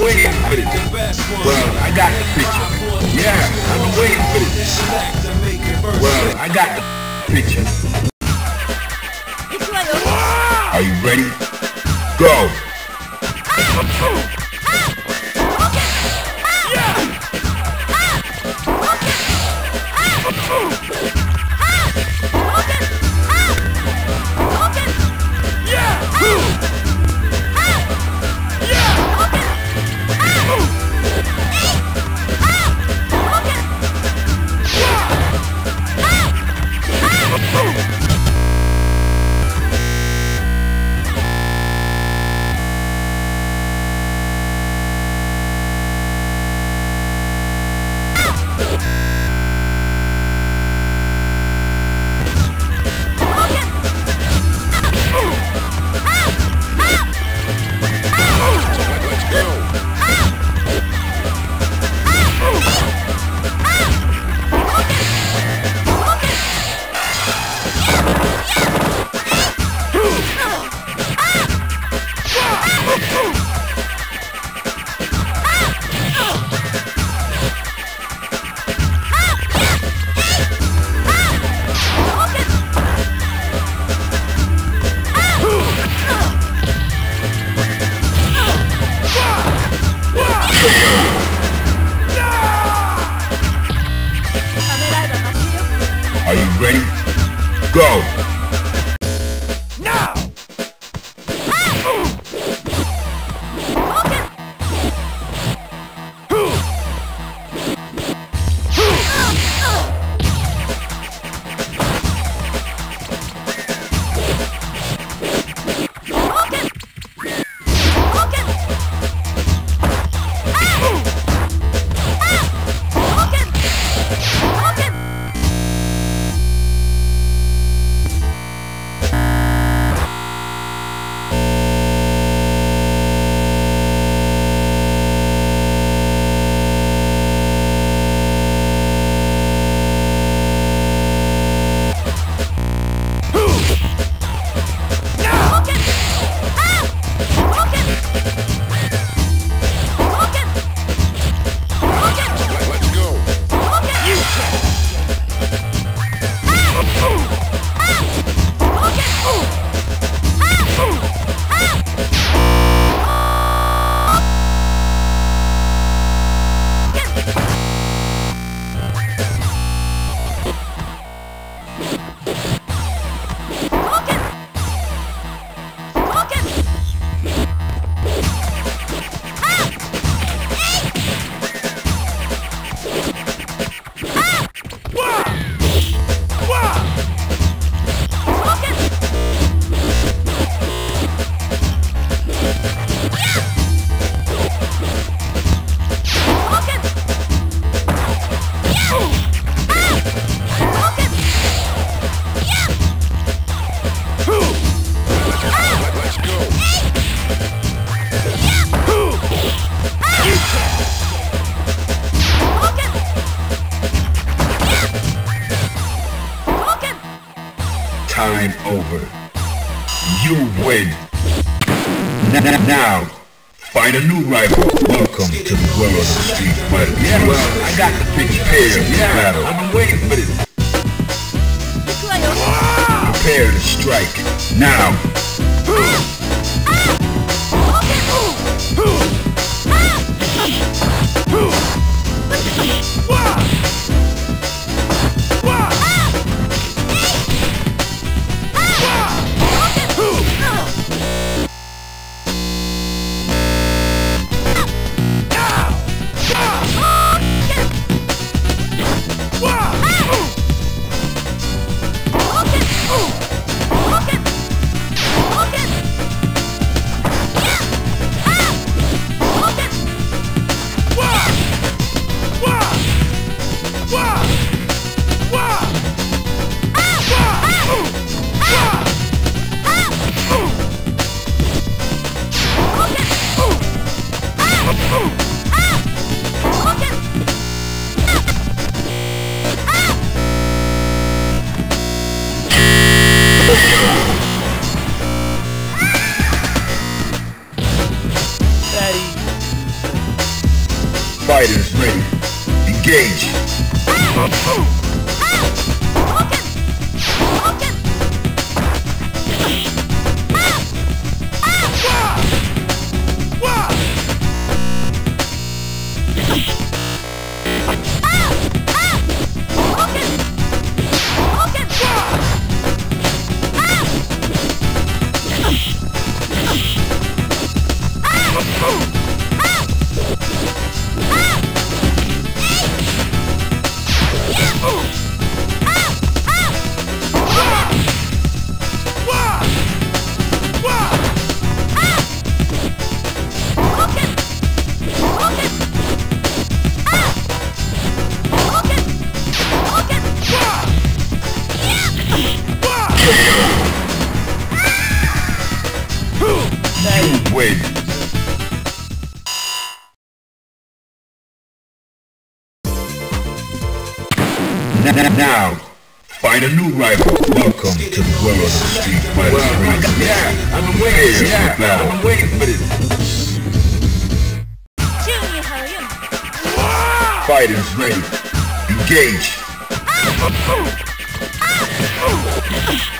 waiting for this. Well, I got the picture. Yeah, I'm waiting for this. Well, I got the picture. Are you ready? Go! Ah! Ready? Go! win. N now, find a new rival. Welcome to the world of the street fighter. Yeah, well, I got the big pair of yeah, battle. I've been waiting for this. Prepare to strike. Now. Wow! Engage. Now, find a new rival. Welcome to the world of the Street Fighter. Well, yeah, I've been waiting. Yeah, I've been waiting for this. Fighters ready. Engage. Let's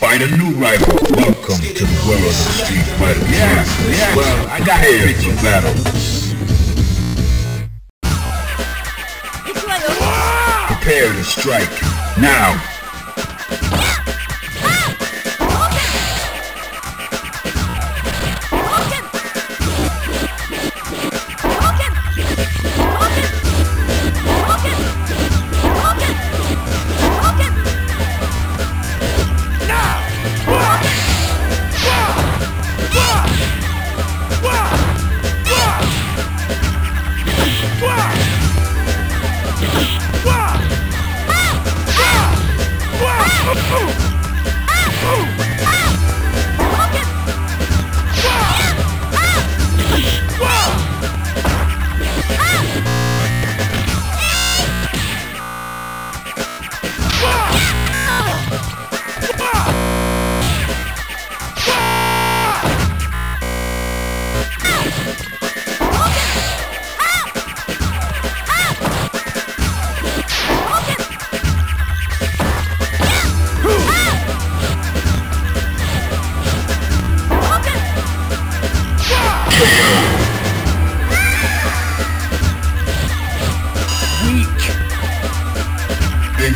Find a new rival. Welcome to the world of Street Fighter. Yeah, yeah. Well, I got here for battle. Prepare to strike. Now.